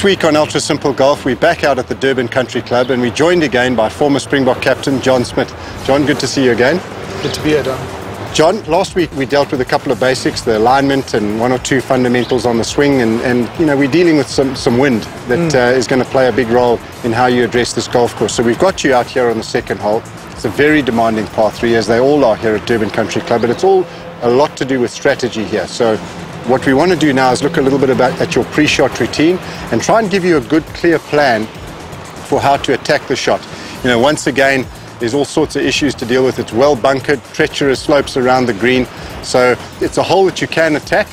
This week on Ultra Simple Golf, we're back out at the Durban Country Club and we're joined again by former Springbok captain John Smit. John, good to see you again. Good to be here, Don. John, last week we dealt with a couple of basics, the alignment and one or two fundamentals on the swing, and, and you know we're dealing with some, some wind that mm. uh, is going to play a big role in how you address this golf course. So we've got you out here on the second hole. It's a very demanding par three, as they all are here at Durban Country Club, but it's all a lot to do with strategy here. So what we want to do now is look a little bit about at your pre-shot routine and try and give you a good, clear plan for how to attack the shot. You know, once again, there's all sorts of issues to deal with. It's well bunkered, treacherous slopes around the green. So it's a hole that you can attack,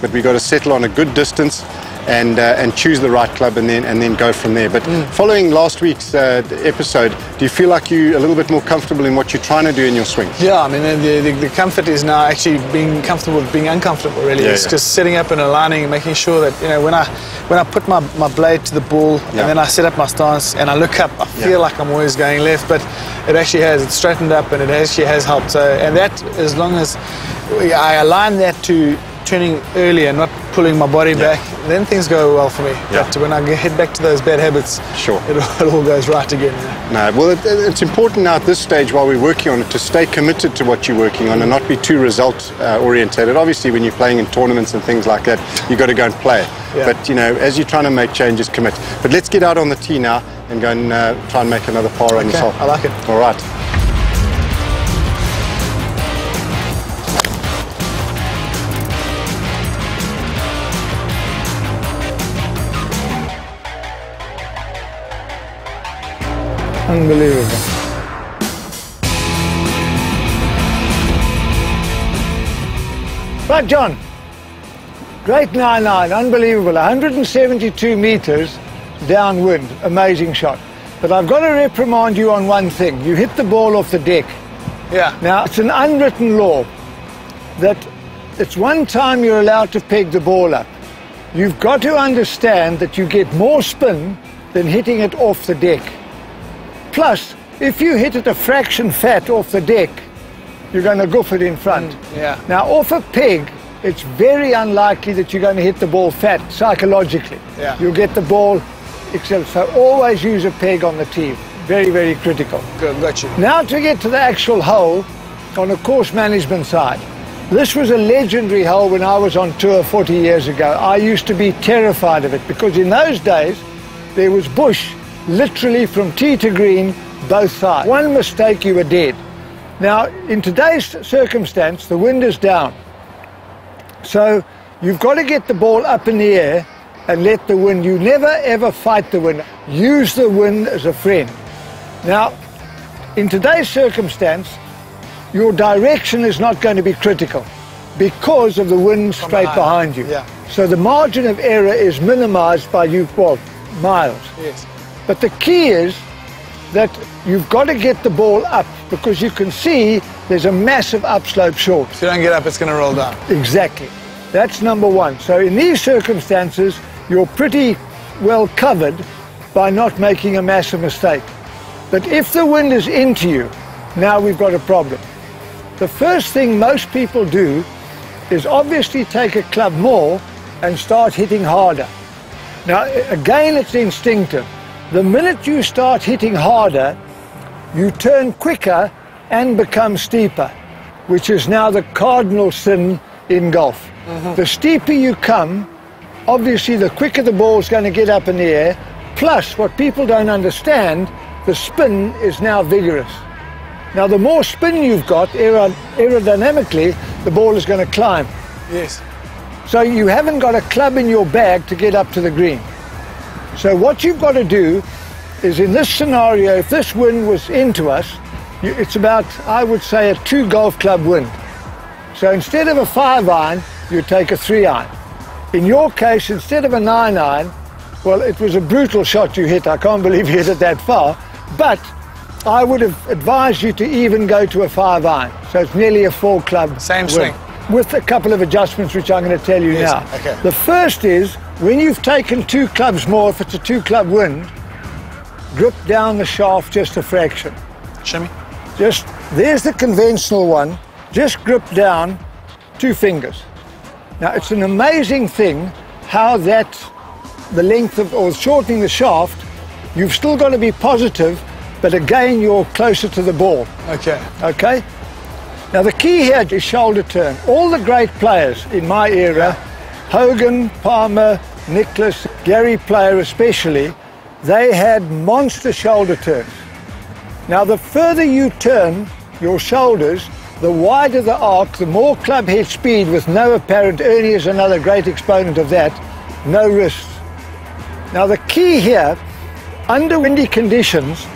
but we've got to settle on a good distance and uh, and choose the right club and then and then go from there. But mm. following last week's uh, episode, do you feel like you're a little bit more comfortable in what you're trying to do in your swing? Yeah, I mean the, the, the comfort is now actually being comfortable with being uncomfortable. Really, yeah, it's yeah. just setting up and aligning and making sure that you know when I when I put my, my blade to the ball yeah. and then I set up my stance and I look up, I feel like I'm always going left, but it actually has it's straightened up and it actually has helped. So and that as long as I align that to turning early and not pulling my body yeah. back, then things go well for me. Yeah. But when I head back to those bad habits, sure, it, it all goes right again. No, well, it, it's important now at this stage while we're working on it to stay committed to what you're working on and not be too result uh, orientated. Obviously, when you're playing in tournaments and things like that, you've got to go and play. Yeah. But you know, as you're trying to make changes, commit. But let's get out on the tee now and go and uh, try and make another par okay. on hole. I like it. All right. Unbelievable. Right, John. Great 9-9, unbelievable. 172 metres downwind, amazing shot. But I've got to reprimand you on one thing. You hit the ball off the deck. Yeah. Now, it's an unwritten law that it's one time you're allowed to peg the ball up. You've got to understand that you get more spin than hitting it off the deck. Plus, if you hit it a fraction fat off the deck, you're going to goof it in front. Mm, yeah. Now, off a peg, it's very unlikely that you're going to hit the ball fat psychologically. Yeah. You'll get the ball, etc. So always use a peg on the tee. Very, very critical. Good, got you. Now to get to the actual hole on the course management side. This was a legendary hole when I was on tour 40 years ago. I used to be terrified of it because in those days there was bush literally from tee to green, both sides. One mistake, you were dead. Now, in today's circumstance, the wind is down. So you've got to get the ball up in the air and let the wind, you never ever fight the wind. Use the wind as a friend. Now, in today's circumstance, your direction is not going to be critical because of the wind From straight behind, behind you. Yeah. So the margin of error is minimized by you, well, miles. Yes. But the key is that you've got to get the ball up because you can see there's a massive upslope short. If you don't get up, it's going to roll down. Exactly. That's number one. So in these circumstances, you're pretty well covered by not making a massive mistake. But if the wind is into you, now we've got a problem. The first thing most people do is obviously take a club more and start hitting harder. Now, again, it's instinctive. The minute you start hitting harder, you turn quicker and become steeper, which is now the cardinal sin in golf. Mm-hmm. The steeper you come, obviously the quicker the ball's going to get up in the air, plus what people don't understand, the spin is now vigorous. Now the more spin you've got aerodynamically, the ball is going to climb. Yes. So you haven't got a club in your bag to get up to the green. So what you've got to do is in this scenario, if this wind was into us, it's about, I would say, a two golf club wind. So instead of a five iron, you take a three iron. In your case, instead of a nine iron, well, it was a brutal shot you hit. I can't believe you hit it that far. But I would have advised you to even go to a five iron. So it's nearly a four club. Same swing. With a couple of adjustments, which I'm going to tell you yes. now. Okay. The first is when you've taken two clubs more, if it's a two club wind, grip down the shaft just a fraction. Shimmy. Just, there's the conventional one. Just grip down two fingers. Now, it's an amazing thing how that the length of, or shortening the shaft, you've still got to be positive, but again, you're closer to the ball. Okay. Okay? Now, the key here is shoulder turn. All the great players in my era, Hogan, Palmer, Nicklaus, Gary Player especially, they had monster shoulder turns. Now, the further you turn your shoulders, the wider the arc, the more club head speed with no apparent, Ernie is another great exponent of that, no wrists. Now the key here, under windy conditions,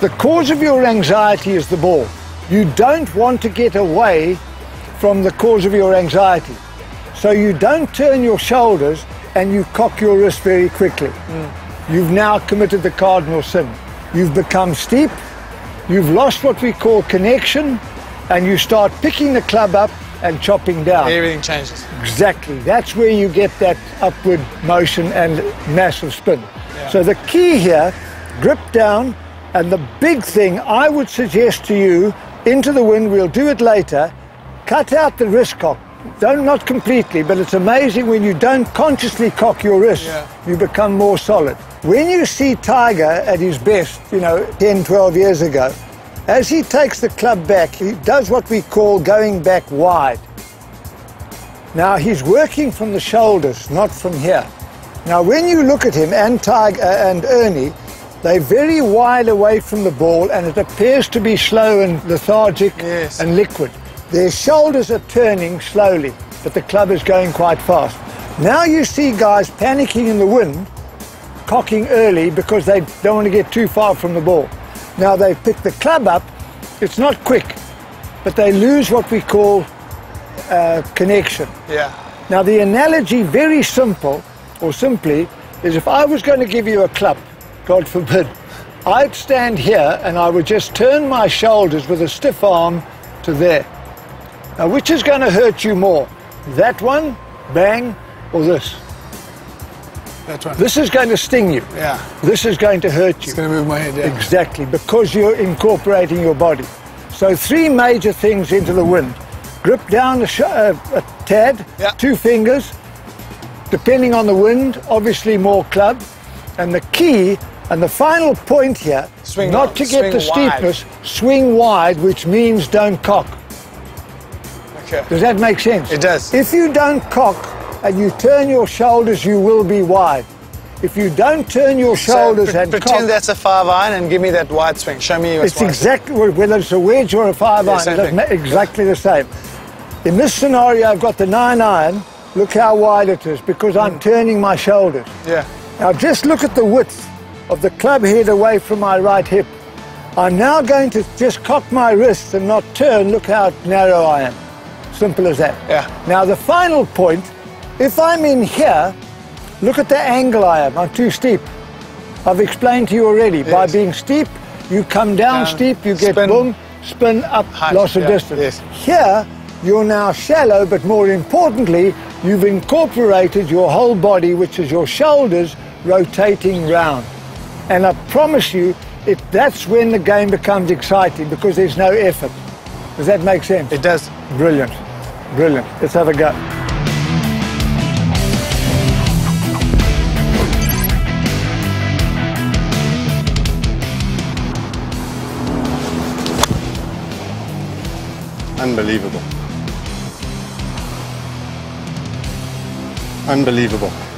the cause of your anxiety is the ball. You don't want to get away from the cause of your anxiety. So you don't turn your shoulders and you cock your wrist very quickly. Mm. You've now committed the cardinal sin. You've become steep, you've lost what we call connection, and you start picking the club up and chopping down. Everything changes. Exactly. That's where you get that upward motion and massive spin. Yeah. So the key here, grip down, and the big thing I would suggest to you, into the wind, we'll do it later, cut out the wrist cock. Don't not completely, but it's amazing when you don't consciously cock your wrist, yeah. you become more solid. When you see Tiger at his best, you know, 10, 12 years ago, as he takes the club back, he does what we call going back wide. Now he's working from the shoulders, not from here. Now when you look at him and Tiger uh, and Ernie, they're very wide away from the ball and it appears to be slow and lethargic yes. and liquid. Their shoulders are turning slowly, but the club is going quite fast. Now you see guys panicking in the wind, cocking early because they don't want to get too far from the ball. Now they've picked the club up. It's not quick, but they lose what we call uh, connection. Yeah. Now the analogy, very simple, or simply, is if I was going to give you a club, God forbid, I'd stand here and I would just turn my shoulders with a stiff arm to there. Now, which is going to hurt you more? That one, bang, or this? That's right. This is going to sting you. Yeah. This is going to hurt you. It's going to move my head, yeah. Exactly, because you're incorporating your body. So three major things into the wind. Grip down a, sh- uh, a tad, yeah. two fingers, depending on the wind, obviously more club. And the key and the final point here, swing not to get the wide. steepness, swing wide, which means don't cock. Okay. Does that make sense? It does. If you don't cock, and you turn your shoulders, you will be wide. If you don't turn your shoulders so, and pretend cock, that's a five iron and give me that wide swing. Show me It's exactly whether it's a wedge or a five yeah, iron. It's exactly the same. In this scenario, I've got the nine iron. Look how wide it is because I'm mm. turning my shoulders. Yeah. Now just look at the width of the club head away from my right hip. I'm now going to just cock my wrists and not turn. Look how narrow I am. Simple as that. Yeah. Now the final point if I'm in here, look at the angle I am. I'm too steep. I've explained to you already. Yes. By being steep, you come down, down steep, you get spin, boom, spin up, high, loss of yeah, distance. Yes. Here, you're now shallow, but more importantly, you've incorporated your whole body, which is your shoulders, rotating round. And I promise you, it, that's when the game becomes exciting because there's no effort. Does that make sense? It does. Brilliant. Brilliant. Let's have a go. Unbelievable. Unbelievable.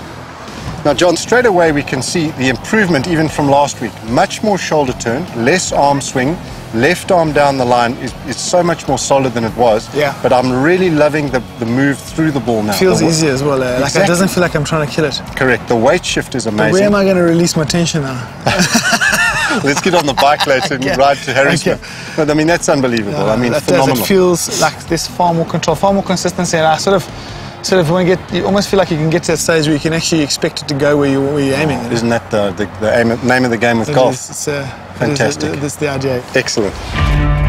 Now, John, straight away we can see the improvement even from last week. Much more shoulder turn, less arm swing, left arm down the line is, is so much more solid than it was. Yeah. But I'm really loving the, the move through the ball now. Feels easier as well. Eh? Exactly. Like it doesn't feel like I'm trying to kill it. Correct. The weight shift is amazing. But where am I going to release my tension now? Let's get on the bike later and ride to Harrismith. Okay. But I mean, that's unbelievable. I mean, that phenomenal. Does. It feels like there's far more control, far more consistency, and I sort of sort of when you get you almost feel like you can get to that stage where you can actually expect it to go where, you, where you're aiming. Isn't that the, the, the aim, name of the game with it golf? Is, it's, uh, Fantastic. That's the idea. Excellent.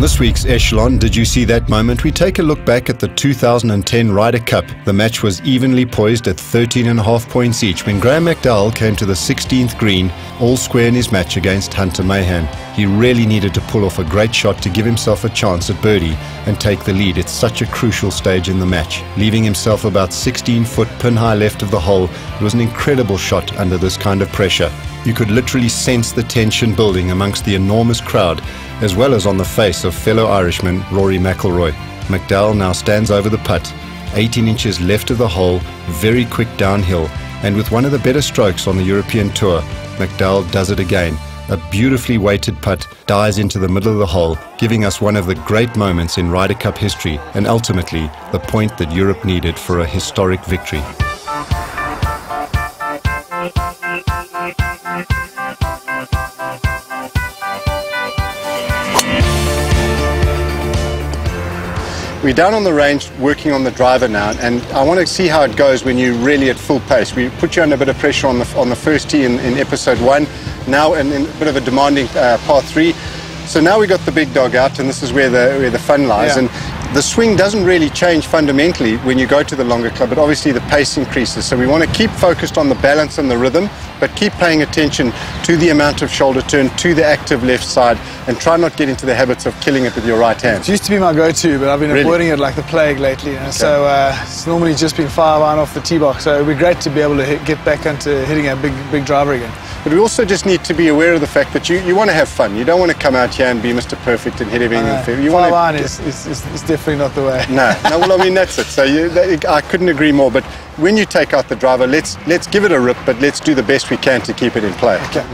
On this week's Echelon, did you see that moment? We take a look back at the 2010 Ryder Cup. The match was evenly poised at 13 and a half points each when Graham McDowell came to the 16th green, all square in his match against Hunter Mahan. He really needed to pull off a great shot to give himself a chance at birdie and take the lead at such a crucial stage in the match. Leaving himself about 16 foot pin high left of the hole, it was an incredible shot under this kind of pressure. You could literally sense the tension building amongst the enormous crowd as well as on the face of fellow Irishman Rory McIlroy. McDowell now stands over the putt, 18 inches left of the hole, very quick downhill, and with one of the better strokes on the European Tour, McDowell does it again. A beautifully weighted putt dies into the middle of the hole, giving us one of the great moments in Ryder Cup history and ultimately the point that Europe needed for a historic victory. We're down on the range working on the driver now, and I want to see how it goes when you're really at full pace. We put you under a bit of pressure on the on the first tee in, in episode one, now in, in, a bit of a demanding uh, par three. So now we got the big dog out, and this is where the where the fun lies. Yeah. And the swing doesn't really change fundamentally when you go to the longer club, but obviously the pace increases. So we want to keep focused on the balance and the rhythm, but keep paying attention to the amount of shoulder turn, to the active left side, and try not get into the habits of killing it with your right hand. It used to be my go-to, but I've been really? avoiding it like the plague lately. Okay. So uh, it's normally just been five iron off the tee box. So it'd be great to be able to hit, get back into hitting a big, big driver again. But we also just need to be aware of the fact that you, you want to have fun. You don't want to come out here and be Mr. Perfect and hit everything uh, fair. You Five iron is, is, is, is, definitely not the way. No, no. Well, I mean that's it. So you, I couldn't agree more. But when you take out the driver, let's let's give it a rip, but let's do the best we can to keep it in play. Okay.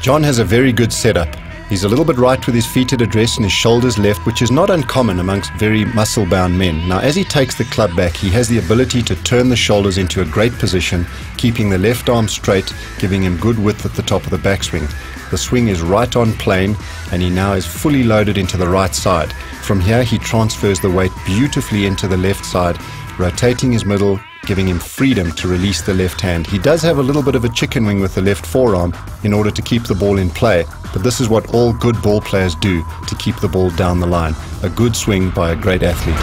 John has a very good setup. He's a little bit right with his feet at address and his shoulders left, which is not uncommon amongst very muscle bound men. Now, as he takes the club back, he has the ability to turn the shoulders into a great position, keeping the left arm straight, giving him good width at the top of the backswing. The swing is right on plane, and he now is fully loaded into the right side. From here, he transfers the weight beautifully into the left side, rotating his middle, giving him freedom to release the left hand. He does have a little bit of a chicken wing with the left forearm in order to keep the ball in play, but this is what all good ball players do to keep the ball down the line. A good swing by a great athlete.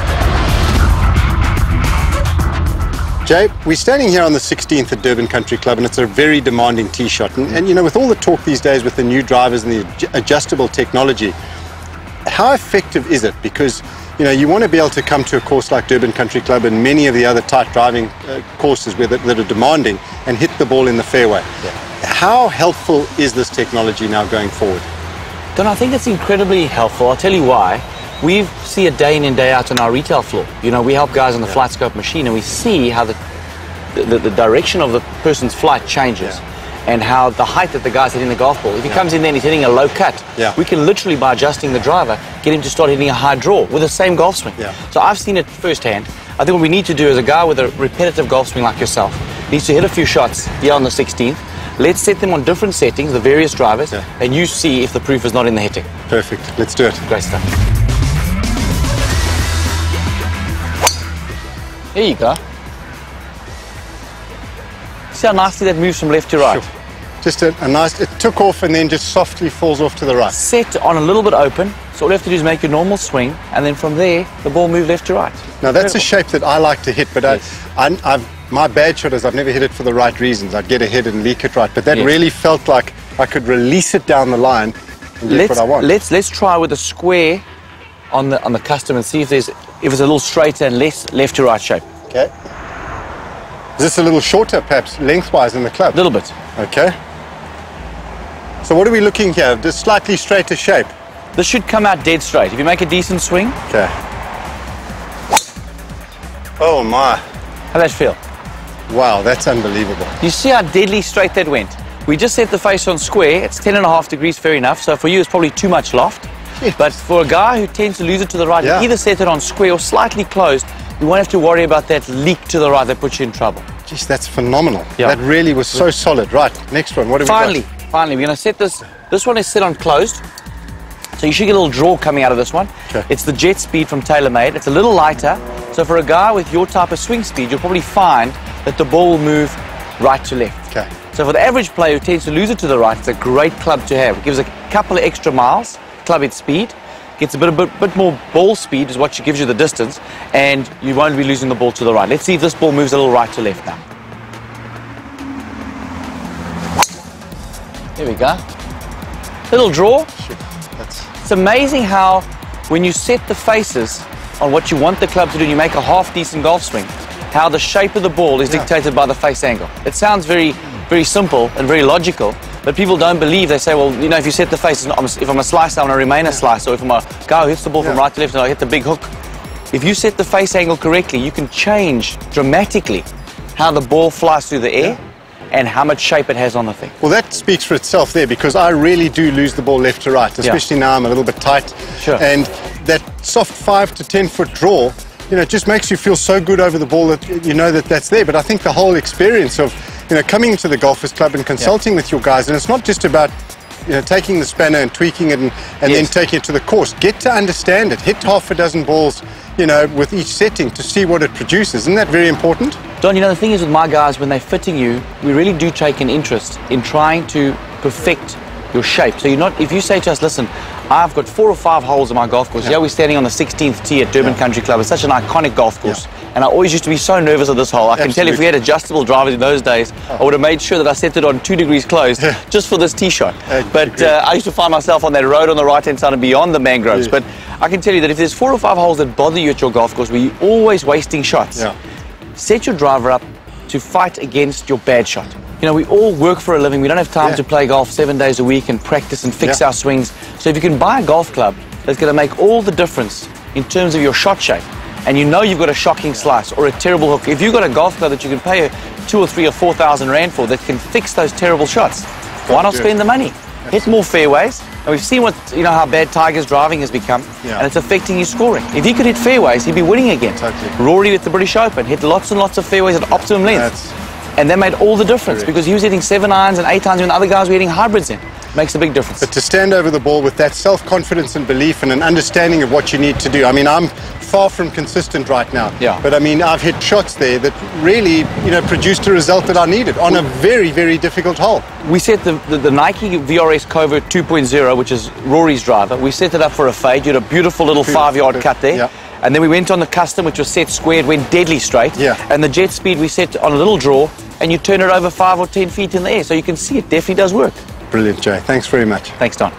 Jay, we're standing here on the 16th at Durban Country Club, and it's a very demanding tee shot. And, and, you know, with all the talk these days with the new drivers and the adjustable technology, how effective is it? Because you know, you want to be able to come to a course like Durban Country Club and many of the other tight driving uh, courses that, that, are demanding and hit the ball in the fairway. Yeah. How helpful is this technology now going forward? Don, I think it's incredibly helpful. I'll tell you why. We see it day in and day out on our retail floor. You know, we help guys on the yeah. FlightScope machine and we see how the, the, the direction of the person's flight changes. Yeah and how the height that the guy's hitting the golf ball. If he yeah. comes in there and he's hitting a low cut, yeah. we can literally, by adjusting the driver, get him to start hitting a high draw with the same golf swing. Yeah. So I've seen it firsthand. I think what we need to do is a guy with a repetitive golf swing like yourself needs to hit a few shots here on the 16th. Let's set them on different settings, the various drivers, yeah. and you see if the proof is not in the hitting. Perfect. Let's do it. Great stuff. There you go. See how nicely that moves from left to right? Sure. Just a, a, nice, it took off and then just softly falls off to the right. Set on a little bit open, so all you have to do is make your normal swing, and then from there, the ball moves left to right. Now that's a shape that I like to hit, but uh, yes. I, I, I've, my bad shot is I've never hit it for the right reasons. I'd get ahead and leak it right, but that yes. really felt like I could release it down the line and let's, what I want. Let's, let's try with a square on the, on the custom and see if, there's, if it's a little straighter and less left to right shape. Okay. Is this a little shorter, perhaps, lengthwise in the club? A little bit. Okay. So what are we looking here? Just slightly straighter shape? This should come out dead straight. If you make a decent swing. Okay. Oh my. How that feel? Wow, that's unbelievable. You see how deadly straight that went? We just set the face on square. It's 10 and a half degrees, fair enough. So for you, it's probably too much loft. Yes. But for a guy who tends to lose it to the right, yeah. either set it on square or slightly closed, you won't have to worry about that leak to the right that puts you in trouble. Jeez, that's phenomenal. Yeah. That really was so solid. Right, next one. What do finally, we got? Finally, we're going to set this. This one is set on closed. So you should get a little draw coming out of this one. Okay. It's the JetSpeed from TaylorMade. It's a little lighter. So for a guy with your type of swing speed, you'll probably find that the ball will move right to left. Okay. So for the average player who tends to lose it to the right, it's a great club to have. It gives a couple of extra miles, club head speed, gets a bit, a bit, bit more ball speed is what gives you the distance, and you won't be losing the ball to the right. Let's see if this ball moves a little right to left now. Here we go. Little draw. It's amazing how when you set the faces on what you want the club to do and you make a half decent golf swing, how the shape of the ball is yeah. dictated by the face angle. It sounds very, very simple and very logical, but people don't believe. They say, well, you know, if you set the face, not, if I'm a slicer, I want to remain a slicer. Or if I'm a guy who hits the ball from right to left and I hit the big hook, if you set the face angle correctly, you can change dramatically how the ball flies through the air. And how much shape it has on the thing. Well, that speaks for itself there because I really do lose the ball left to right, especially yeah. now I'm a little bit tight. Sure. And that soft five to 10 foot draw, you know, it just makes you feel so good over the ball that you know that that's there. But I think the whole experience of you know, coming to the Golfers Club and consulting yeah. with your guys, and it's not just about you know, taking the spanner and tweaking it and, and yes. then taking it to the course. Get to understand it. Hit half a dozen balls, you know, with each setting to see what it produces. Isn't that very important? Don, you know, the thing is with my guys, when they're fitting you, we really do take an interest in trying to perfect your shape. So you're not, if you say to us, listen, I've got four or five holes in my golf course. Yeah, yeah we're standing on the 16th tee at Durban yeah. Country Club. It's such an iconic golf course. Yeah. And I always used to be so nervous at this hole. I Absolutely. can tell you if we had adjustable drivers in those days, oh. I would have made sure that I set it on two degrees closed just for this tee shot. but uh, I used to find myself on that road on the right hand side and beyond the mangroves. But I can tell you that if there's four or five holes that bother you at your golf course where you're always wasting shots, set your driver up to fight against your bad shot. You know, we all work for a living. We don't have time yeah. to play golf seven days a week and practice and fix yeah. our swings. So if you can buy a golf club that's going to make all the difference in terms of your shot shape, and you know you've got a shocking slice or a terrible hook, if you've got a golf club that you can pay two or three or four thousand rand for that can fix those terrible shots, why not spend the money? Hit more fairways. And we've seen what you know how bad Tiger's driving has become, yeah. and it's affecting his scoring. If he could hit fairways, he'd be winning again. Totally. Rory with the British Open hit lots and lots of fairways at optimum length. That's and that made all the difference Correct. because he was hitting seven irons and eight irons when the other guys were hitting hybrids in. Makes a big difference. But to stand over the ball with that self-confidence and belief and an understanding of what you need to do. I mean, I'm far from consistent right now. Yeah. But I mean, I've hit shots there that really, you know, produced a result that I needed on a very, very difficult hole. We set the, the, the Nike VRS Covert 2.0, which is Rory's driver. We set it up for a fade. You had a beautiful little five-yard cut there. Yeah. And then we went on the custom, which was set squared, went deadly straight. Yeah. And the JetSpeed we set on a little draw, and you turn it over five or ten feet in the air. So you can see it definitely does work. Brilliant, Jay. Thanks very much. Thanks, Don.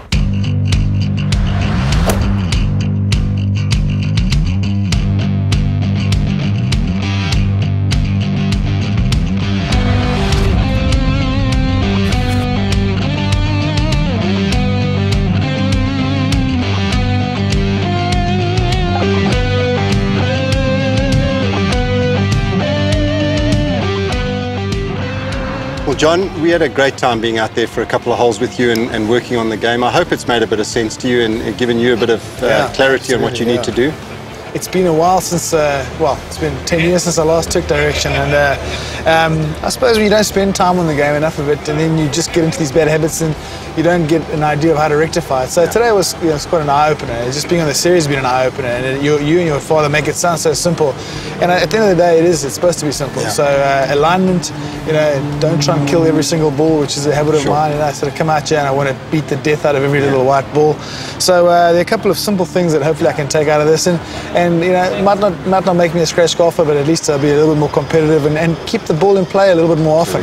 Well, John, we had a great time being out there for a couple of holes with you and, and working on the game. I hope it's made a bit of sense to you and, and given you a bit of uh, yeah, clarity on what you yeah. need to do it's been a while since, uh, well, it's been 10 years since I last took direction. And uh, um, I suppose when you don't spend time on the game enough of it, and then you just get into these bad habits and you don't get an idea of how to rectify it. So yeah. today was, you know, it's quite an eye opener. Just being on the series has been an eye opener. And you, you, and your father make it sound so simple. And at the end of the day, it is. It's supposed to be simple. Yeah. So uh, alignment, you know, don't try and kill every single ball, which is a habit of sure. mine. And I sort of come out here and I want to beat the death out of every yeah. little white ball. So uh, there are a couple of simple things that hopefully I can take out of this. And, and you know, might not might not make me a scratch golfer, but at least I'll be a little bit more competitive and, and keep the ball in play a little bit more often.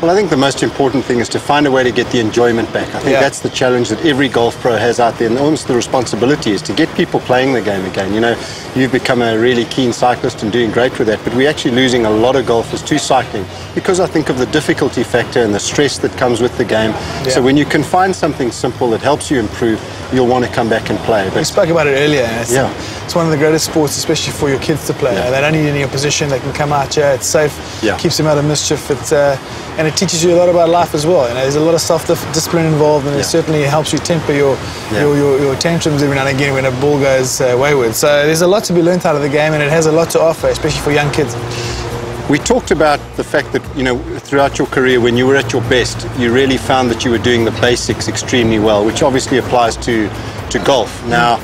Well, I think the most important thing is to find a way to get the enjoyment back. I think yeah. that's the challenge that every golf pro has out there, and almost the responsibility is to get people playing the game again. You know, you've become a really keen cyclist and doing great with that, but we're actually losing a lot of golfers to cycling because I think of the difficulty factor and the stress that comes with the game. Yeah. So when you can find something simple that helps you improve, you'll want to come back and play. But we spoke about it earlier. It's, yeah. it's one of the greatest sports, especially for your kids to play. Yeah. They don't need any opposition. They can come out here. It's safe. Yeah. Keeps them out of mischief. It's, uh, and it teaches you a lot about life as well. You know, there's a lot of self-discipline involved, and yeah. it certainly helps you temper your, your, your, your, tantrums every now and again when a ball goes uh, wayward. So there's a lot to be learned out of the game, and it has a lot to offer, especially for young kids. We talked about the fact that, you know, throughout your career, when you were at your best, you really found that you were doing the basics extremely well, which obviously applies to, to golf. Now,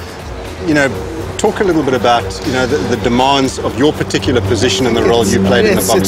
you know, talk a little bit about, you know, the, the demands of your particular position and the role you played in the bombing.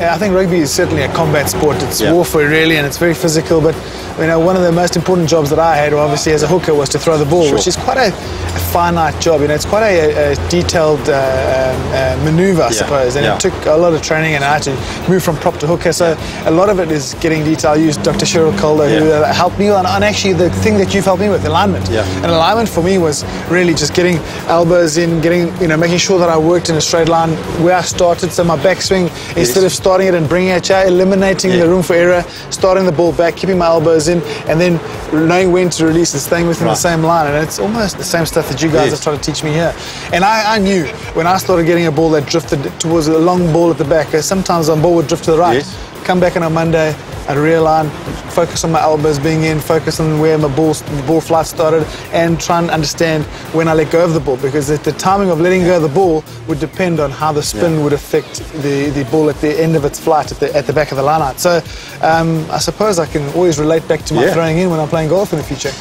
I think rugby is certainly a combat sport. It's Yeah. warfare really, and it's very physical. But you know, one of the most important jobs that I had, obviously as a hooker, was to throw the ball, Sure. which is quite a, a finite job. You know, it's quite a, a detailed uh, um, uh, maneuver, I Yeah. suppose, and Yeah. it took a lot of training and I had to move from prop to hooker. So a lot of it is getting detail. I used Dr. Sherylle Calder, who uh, helped me on, on actually the thing that you've helped me with, alignment. Yeah. And alignment for me was really just getting elbows in, getting you know, making sure that I worked in a straight line where I started. So my backswing, instead of starting it and bringing it out, eliminating Yeah. the room for error, starting the ball back, keeping my elbows in, and then knowing when to release and staying within Right. the same line. And it's almost the same stuff that you guys Yes. are trying to teach me here. And I, I knew when I started getting a ball that drifted towards a long ball at the back, sometimes the ball would drift to the right. Yes. Come back on a Monday, I'd realign, focus on my elbows being in, focus on where my ball, ball flight started, and try and understand when I let go of the ball because the, the timing of letting go of the ball would depend on how the spin Yeah. would affect the, the ball at the end of its flight at the, at the back of the line out. So um, I suppose I can always relate back to my Yeah. throwing in when I'm playing golf in the future.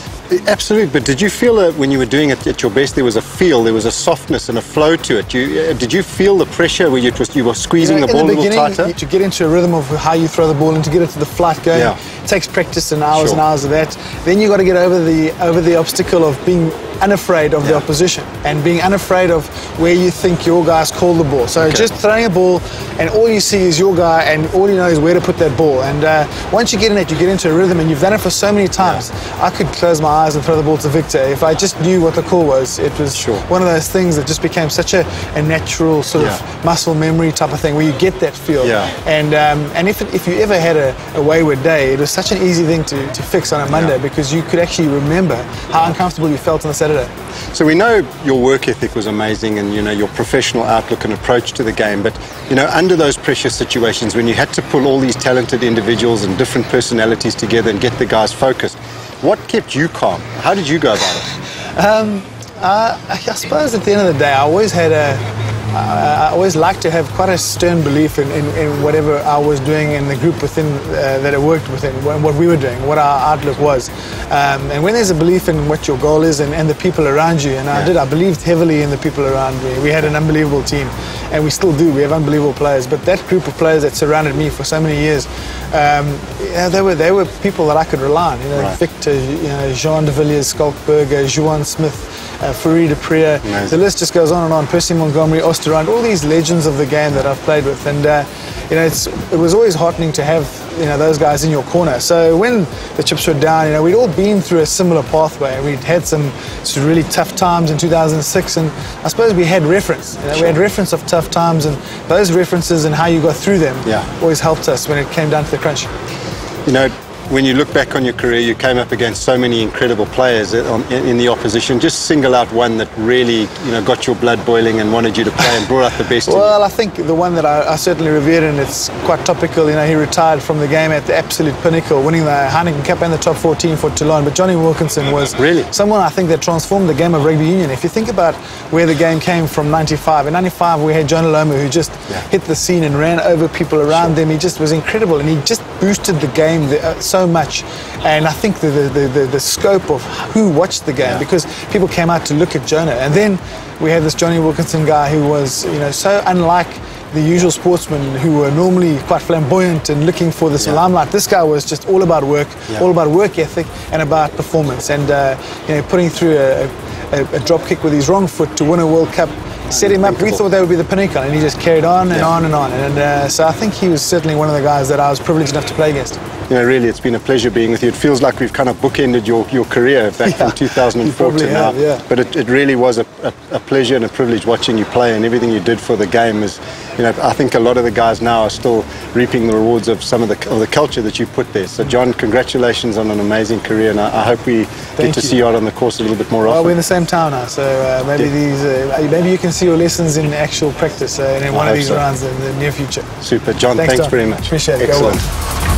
Absolutely, but did you feel that when you were doing it at your best, there was a feel, there was a softness and a flow to it? You, uh, did you feel the pressure where you, was, you were squeezing You know, the ball a little tighter? to get into a rhythm of how you throw the ball and to get it to the flat game, Yeah. It takes practice and hours Sure. and hours of that. Then you've got to get over the over the obstacle of being unafraid of the opposition and being unafraid of where you think your guys call the ball. So Okay. just throwing a ball and all you see is your guy and all you know is where to put that ball. And uh, once you get in it, you get into a rhythm and you've done it for so many times. I could close my eyes and throw the ball to Victor if I just knew what the call was. It was Sure. one of those things that just became such a, a natural sort Yeah. of muscle memory type of thing where you get that feel. Yeah. And um, and if, it, if you ever had a, a wayward day, it was such an easy thing to, to fix on a Monday Yeah. because you could actually remember how uncomfortable you felt on a Saturday. So we know your work ethic was amazing and you know your professional outlook and approach to the game, but you know under those pressure situations when you had to pull all these talented individuals and different personalities together and get the guys focused, what kept you calm? How did you go about it? Uh, I suppose at the end of the day, I always had a, I I always liked to have quite a stern belief in, in, in whatever I was doing in the group within uh, that I worked within, what, what we were doing, what our outlook was. Um, and when there's a belief in what your goal is and, and the people around you, and I did, I believed heavily in the people around me. We had an unbelievable team, and we still do. We have unbelievable players. But that group of players that surrounded me for so many years, um, yeah, they were they were people that I could rely on. You know, Right. Victor, you know, Jean de Villiers, Juan Smith, uh, Fourie du Preez. Amazing. The list just goes on and on. Percy Montgomery, Os du Randt, all these legends of the game that I've played with, and uh, you know, it's it was always heartening to have you know those guys in your corner. So when the chips were down, you know, we'd all been through a similar pathway. We'd had some, some really tough times in 2006, and I suppose we had reference. You know, We had reference of tough times, and those references and how you got through them Yeah. always helped us when it came down to the crunch. You know, when you look back on your career, you came up against so many incredible players in the opposition. Just single out one that really, you know, got your blood boiling and wanted you to play and brought out the best. Well, I think the one that I, I certainly revered, and it's quite topical. You know, he retired from the game at the absolute pinnacle, winning the Heineken Cup and the top 14 for Toulon. But Jonny Wilkinson was Really? someone I think that transformed the game of rugby union. If you think about where the game came from, 95. In 95, we had Jonah Lomu who just Yeah. hit the scene and ran over people around them. He just was incredible, and he just boosted the game uh, so much. And I think the, the, the, the, the scope of who watched the game Yeah. because people came out to look at Jonah. And then we had this Jonny Wilkinson guy who was, you know, so unlike the usual sportsmen who were normally quite flamboyant and looking for this Yeah. limelight. This guy was just all about work, Yeah. all about work ethic, and about performance. And uh, you know, putting through a, a, a drop kick with his wrong foot to win a World Cup set him up. We thought that would be the pinnacle, and he just carried on and Yeah. on and on. And uh, so I think he was certainly one of the guys that I was privileged enough to play against. You know, really, it's been a pleasure being with you. It feels like we've kind of bookended your, your career back Yeah, from 2004 to now. have, yeah. But it, it really was a, a, a pleasure and a privilege watching you play, and everything you did for the game is, you know, I think a lot of the guys now are still reaping the rewards of some of the of the culture that you put there. So, John, congratulations on an amazing career, and I, I hope we Thank get to you. see you out on the course a little bit more Well, often. we're in the same town now, so uh, maybe Yeah. these, uh, maybe you can see your lessons in actual practice uh, in one I of these so. rounds in the near future. Super, John. Thanks, Thanks, Don. very much. Appreciate it. Go. Excellent.